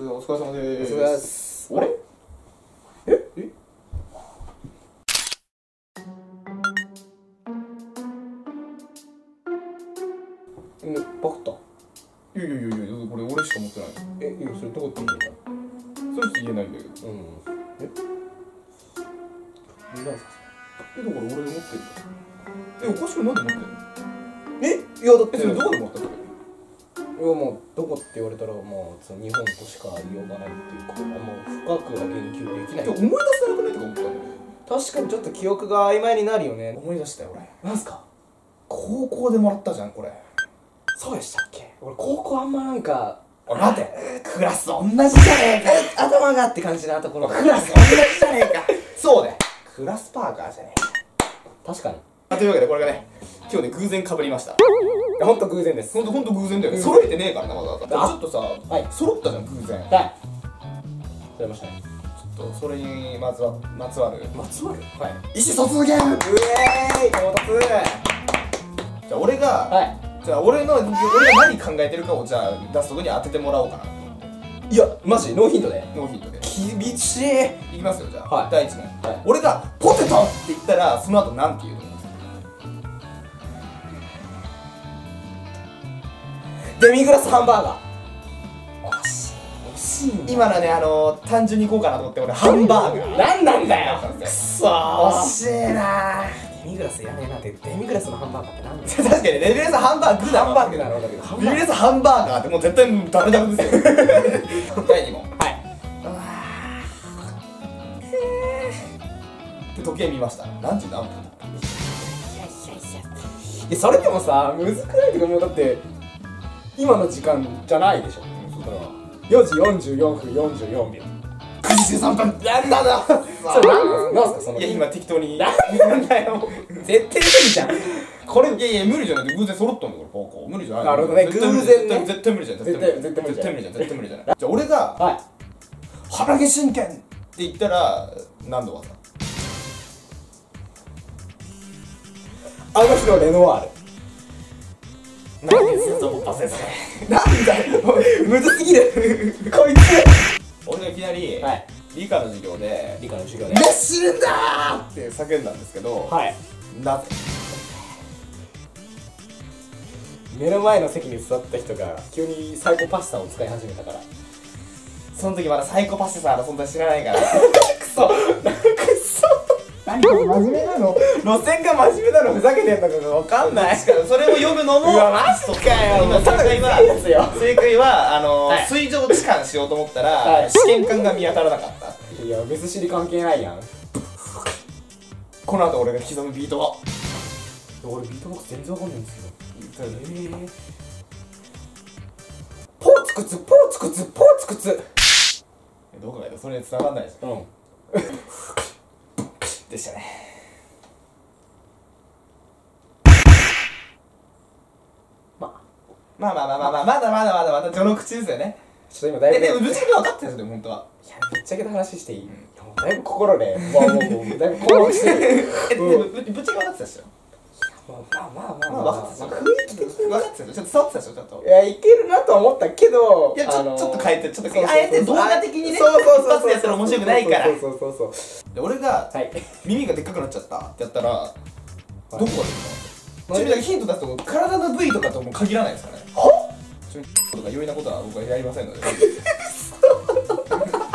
お疲れ様でーすお疲れ様ですあれえ？え？うんパクった？いやいやいやいやこれ俺しか持ってない。えいやそれどこって言うんだそれ言えないんだけど。うん。え？何ですかえだから俺持ってるえおかしくなんで持ってんの？え？いやだってえそれどこでもらったそれいやもうどこって言われたらまあその日本としか言いようがないっていうかあんま深くは言及できない。で思い出せなくないとか思ったんだよ確かにちょっと記憶が曖昧になるよね。思い出したよ俺。なんすか？高校でもらったじゃんこれ。そうでしたっけ？俺高校あんまなんかあ待て。クラス同じじゃねえか。頭がって感じなところがクラス同じじゃねえか。そうだよクラスパーカーじゃねえ確かに。あというわけでこれがね今日ね偶然被りましたほんと偶然です。ほんとほんと偶然だよね。揃えてねえからなわざわざ。ちあょっとさ、はい。揃ったじゃん偶然。はい。取れましたね。ちょっとそれにまつわまつわる。まつわる？はい。意思疎通ゲーム。うえーい到達。じゃあ俺が、はい。じゃあ俺の俺が何考えてるかをじゃあ出すとこに当ててもらおうかないやマジ？ノーヒントで。ノーヒントで。厳しい。いきますよじゃあ、はい。第一問、はい。俺がポテトって言ったらその後なんて言うとデミグラスハンバーガー。惜しい今のはねあの単純にいこうかなと思って俺ハンバーガー。何なんだよ。くくそー。惜しいな。デミグラスやねえなってデミグラスのハンバーガーって何だよ。確かにレベルスハンバーグだハンバーグだろうだけど。ハンバーグレベルスハンバーガーってもう絶対ダメダメですよ第2問はい。で時計見ました。何時何分いやそれでもさむずくない？けどもう。だって今の時間じゃないでしょ。それは4時44分44秒。9時13分。なんだな。それ何なんすかその。いや今適当に。なんだよ。絶対無理じゃん。これいやいや無理じゃない。偶然揃ったんだから高校無理じゃない。なるほどね。偶然ね。絶対無理じゃない。絶対絶対無理じゃない。絶対無理じゃない。絶対無理じゃない。じゃあ俺がはい。鼻毛真剣って言ったら何度技あの人レノワールなんだよむずすぎる。こい俺がいきなりつはい。理科の授業で理科の授業「で。熱死ぬんだ!」って叫んだんですけどはい。なぜ？目の前の席に座った人が急にサイコパスタを使い始めたから。その時まだサイコパスさんの存在知らないから。くそくそ何これ真面目なの？路線が真面目なの？ふざけてんのかがわかんない。確かにそれを読むのもうわマジかよ。今正解は正解はあの、はい。水上痴漢しようと思ったら、はい。試験管が見当たらなかった。いや別知り関係ないやん。この後俺が刻むビートを。俺ビートボックス全然わかんないんですよ。えー。ポーツクツポーツクツポーツクツ。どこがよそれ繋がんないですうんでしたね。ままあまあまあまあまあまだまだまだまだ序の口ですよね。ちょっと今だいぶえでもぶっちゃけ分かってるんですよ本当は。いやぶっちゃけた話していい、うだいぶ心でもうもうもうだいぶ興奮してる。えでもぶぶっちゃけ分かってたでしょまあまあまあままあ、まああ。分かってた雰囲気的に分かってたでしょちょっと伝わってたでしょ？ちゃんと。いやいけるなとは思ったけどいやちょ,、あのーちょっと変えてちょっとそうそうそうあえて動画的にね。そうそうそう一発でやったら面白くないから。そうそうそうそうそう。で俺がはい。耳がでっかくなっちゃったってやったら、どこがですか？ちなみにヒント出すと体の部位とかとも限らないですかね。は？ちなみにとか余韻なことは僕はやりませんので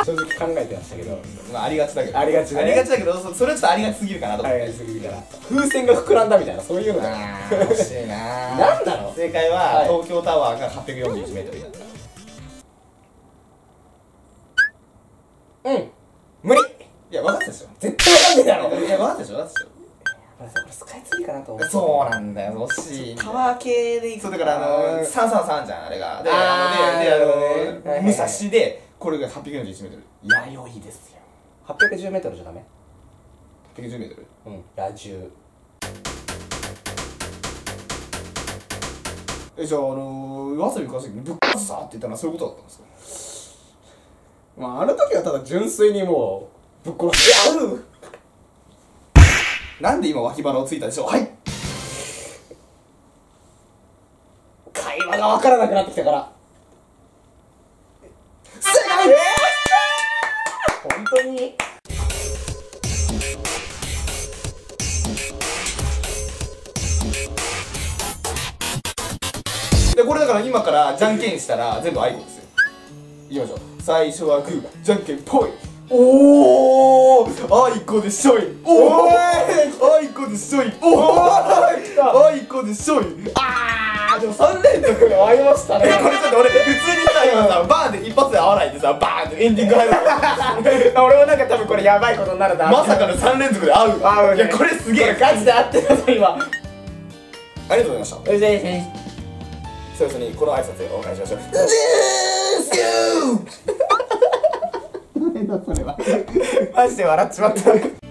正直考えてましたけど。まあありがちだけど。ありがちだね。ありがちだけどそそれはちょっとありがちすぎるかなと。思って海外すぎるから。風船が膨らんだみたいなそういうのだよあー惜しいな。なんなの正解は、はい。東京タワーが841メートルになった。うん。無理。いや分かったでしょ。絶対わかんねえだろ。いや分かったでしょ。分かったでし俺スカイツリーかなと思ょそうなんだよ惜しい。タワー系でいくそうだからあのー、ー333じゃんあれが。であのでであのね武蔵でこれが841メートル。弥生ですよ。810メートルじゃダメ？810メートル？うん野獣。えじゃああのー、わさび食わせてぶっかすさって言ったのはそういうことだったんですか？まああの時はただ純粋にもうぶっ殺してやる。なんで今脇腹をついたでしょう？はい。会話が分からなくなってきたから正解に？でこれだから今からじゃんけんしたら全部あいこですよ。いきましょう。最初はグーじゃんけんぽい。おおあいこでしょい。おおあいこでしょい。おおあいこでしょい。あーでも3連続で合いましたね。えこれちょっと俺普通にさ今さバーンで一発で合わないでさバーンってエンディング入る俺もなんか多分これやばいことになるなまさかの3連続で合う。合うね。いやこれすげえ。ガチで合ってるぞ今。ありがとうございました。うぜえ久々にこの挨拶でお願いしましょう。マジで笑っちまった